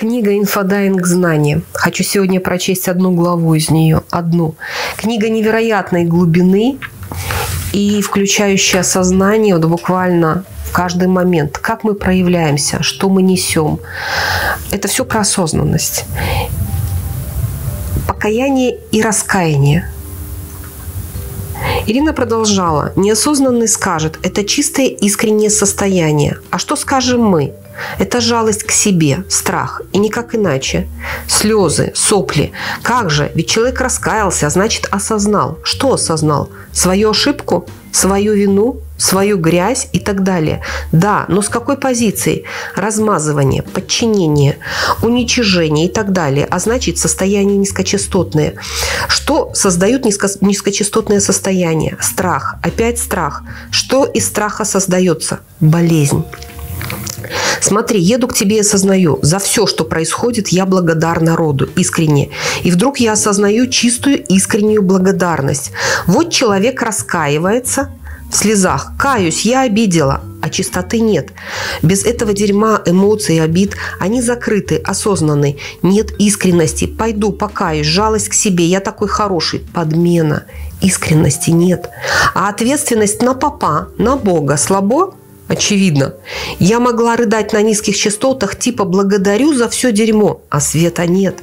Книга «Инфодайвинг знания». Хочу сегодня прочесть одну главу из нее. Одну. Книга невероятной глубины и включающая сознание вот буквально в каждый момент. Как мы проявляемся, что мы несем. Это все про осознанность. Покаяние и раскаяние – Ирина продолжала. Неосознанный скажет, это чистое искреннее состояние. А что скажем мы? Это жалость к себе, страх, и никак иначе. Слезы, сопли. Как же? Ведь человек раскаялся, а значит осознал. Что осознал? Свою ошибку? Свою вину? свою грязь и так далее. Да, но с какой позиции? Размазывание, подчинение, уничижение и так далее. А значит, состояние низкочастотное. Что создают низко, низкочастотное состояние? Страх. Опять страх. Что из страха создается? Болезнь. Смотри, еду к тебе и осознаю, за все, что происходит, я благодарна роду, искренне. И вдруг я осознаю чистую искреннюю благодарность. Вот человек раскаивается, в слезах. Каюсь, я обидела, а чистоты нет. Без этого дерьма, эмоций, обид, они закрыты, осознаны. Нет искренности. Пойду, покаюсь, жалость к себе, я такой хороший. Подмена. Искренности нет. А ответственность на папа, на Бога слабо? Очевидно. Я могла рыдать на низких частотах типа «благодарю за все дерьмо», а света нет.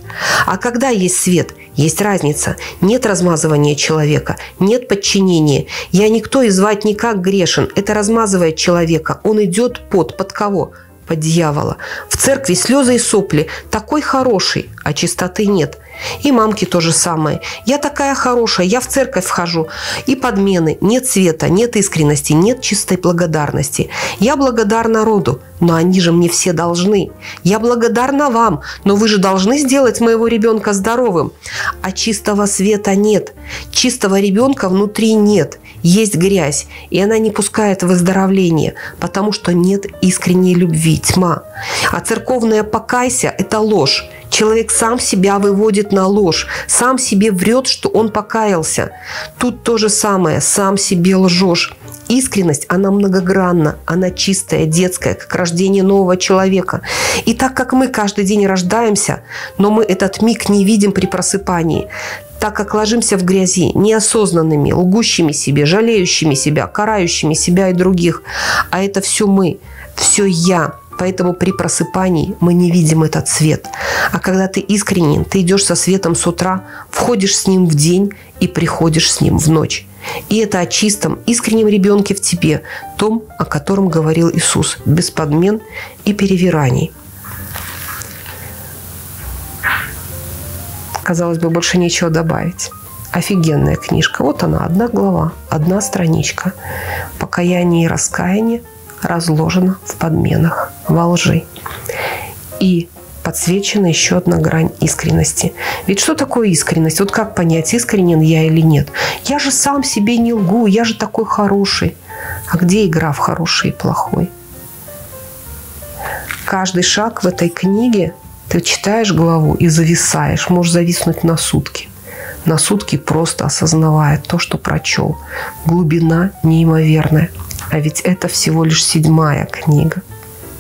А когда есть свет – есть разница. Нет размазывания человека, нет подчинения. Я никто и звать никак грешен. Это размазывает человека. Он идет под, под кого? Под дьявола. В церкви слезы и сопли. Такой хороший, а чистоты нет. И мамки то же самое. Я такая хорошая, я в церковь вхожу. И подмены. Нет света, нет искренности, нет чистой благодарности. Я благодарна роду, но они же мне все должны. Я благодарна вам, но вы же должны сделать моего ребенка здоровым. А чистого света нет. Чистого ребенка внутри нет. Есть грязь, и она не пускает выздоровление, потому что нет искренней любви, тьма. А церковная «покайся» – это ложь. Человек сам себя выводит на ложь, сам себе врет, что он покаялся. Тут то же самое, сам себе лжешь. Искренность, она многогранна, она чистая, детская, как рождение нового человека. И так как мы каждый день рождаемся, но мы этот миг не видим при просыпании, так как ложимся в грязи, неосознанными, лгущими себе, жалеющими себя, карающими себя и других, а это все мы, все я – Поэтому при просыпании мы не видим этот свет. А когда ты искренен, ты идешь со светом с утра, входишь с ним в день и приходишь с ним в ночь. И это о чистом, искреннем ребенке в тебе, том, о котором говорил Иисус, без подмен и перевираний. Казалось бы, больше нечего добавить. Офигенная книжка. Вот она, одна глава, одна страничка. Покаяние и раскаяние – разложена в подменах, во лжи. И подсвечена еще одна грань искренности. Ведь что такое искренность? Вот как понять, искренен я или нет? Я же сам себе не лгу, я же такой хороший. А где игра в хороший и плохой? Каждый шаг в этой книге ты читаешь главу и зависаешь, можешь зависнуть на сутки. На сутки просто осознавая то, что прочел. Глубина неимоверная. А ведь это всего лишь седьмая книга.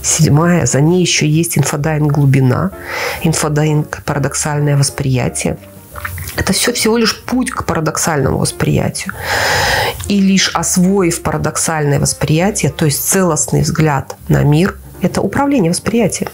Седьмая, за ней еще есть инфодайвинг глубина, инфодайвинг парадоксальное восприятие. Это все всего лишь путь к парадоксальному восприятию. И лишь освоив парадоксальное восприятие, то есть целостный взгляд на мир, это управление восприятием.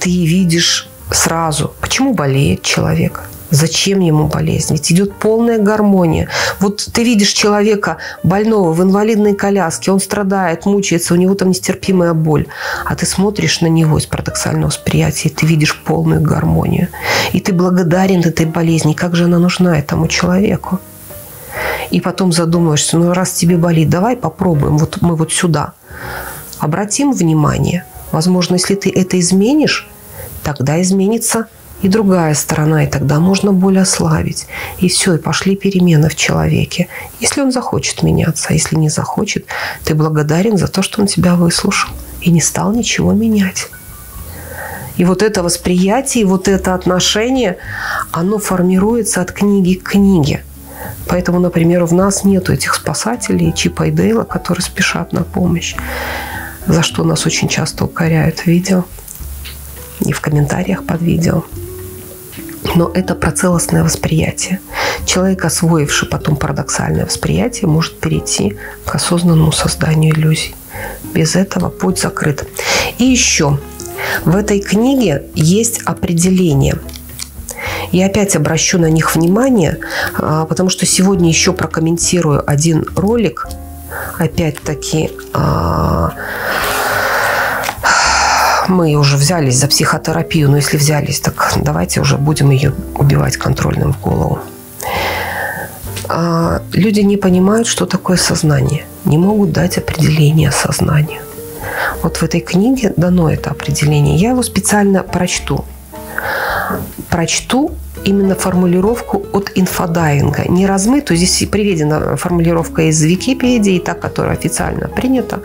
Ты видишь сразу, почему болеет человек, Зачем ему болезнь? Ведь идет полная гармония. Вот ты видишь человека больного в инвалидной коляске, он страдает, мучается, у него там нестерпимая боль. А ты смотришь на него из парадоксального восприятия, и ты видишь полную гармонию. И ты благодарен этой болезни. Как же она нужна этому человеку? И потом задумаешься, ну раз тебе болит, давай попробуем, вот мы вот сюда. Обратим внимание. Возможно, если ты это изменишь, тогда изменится и другая сторона, и тогда можно боль ослабить. И все, и пошли перемены в человеке. Если он захочет меняться, а если не захочет, ты благодарен за то, что он тебя выслушал и не стал ничего менять. И вот это восприятие, вот это отношение, оно формируется от книги к книге. Поэтому, например, в нас нет этих спасателей Чипа и Дейла, которые спешат на помощь, за что нас очень часто укоряют в видео. и в комментариях под видео. Но это про целостное восприятие. Человек, освоивший потом парадоксальное восприятие, может перейти к осознанному созданию иллюзий. Без этого путь закрыт. И еще в этой книге есть определение. Я опять обращу на них внимание, а, потому что сегодня еще прокомментирую один ролик. Опять-таки а, мы уже взялись за психотерапию, но если взялись, так давайте уже будем ее убивать контрольным в голову. А, люди не понимают, что такое сознание, не могут дать определение сознанию. Вот в этой книге дано это определение. Я его специально прочту. Прочту именно формулировку от инфодайинга. Не размытую, здесь приведена формулировка из Википедии, та, которая официально принята,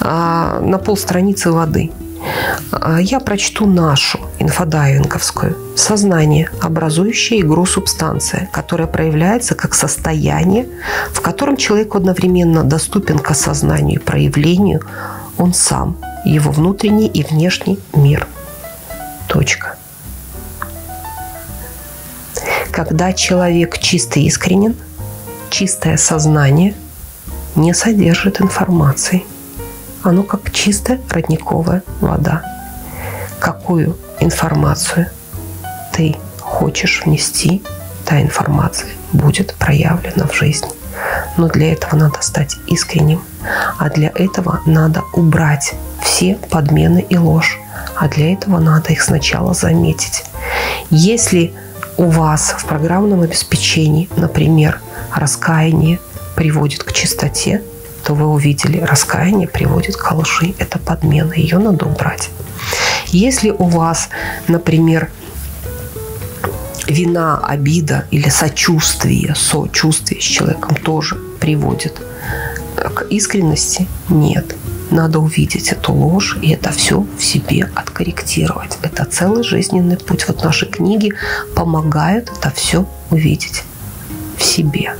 а, на полстраницы воды – я прочту нашу, инфодайвинговскую. Сознание, образующее игру субстанция, которая проявляется как состояние, в котором человек одновременно доступен к осознанию и проявлению, он сам, его внутренний и внешний мир. Точка. Когда человек чисто искренен, чистое сознание не содержит информации – оно как чистая родниковая вода. Какую информацию ты хочешь внести, та информация будет проявлена в жизни. Но для этого надо стать искренним. А для этого надо убрать все подмены и ложь. А для этого надо их сначала заметить. Если у вас в программном обеспечении, например, раскаяние приводит к чистоте, то вы увидели, раскаяние приводит к лжи. Это подмена, ее надо убрать. Если у вас, например, вина, обида или сочувствие, сочувствие с человеком тоже приводит к искренности, нет. Надо увидеть эту ложь и это все в себе откорректировать. Это целый жизненный путь. Вот наши книги помогают это все увидеть в себе.